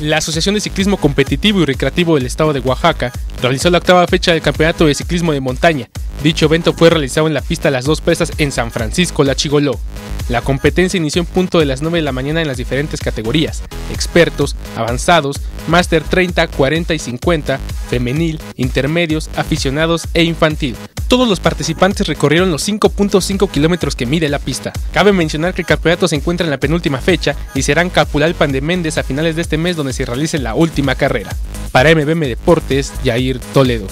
La Asociación de Ciclismo Competitivo y Recreativo del Estado de Oaxaca realizó la octava fecha del Campeonato de Ciclismo de Montaña. Dicho evento fue realizado en la pista Las Dos Presas en San Francisco, La Chigoló. La competencia inició en punto de las 9 de la mañana en las diferentes categorías, expertos, avanzados, máster 30, 40 y 50, femenil, intermedios, aficionados e infantil. Todos los participantes recorrieron los 5.5 kilómetros que mide la pista. Cabe mencionar que el campeonato se encuentra en la penúltima fecha y será en Pan de Méndez a finales de este mes donde se realice la última carrera. Para MBM Deportes, Jair Toledo.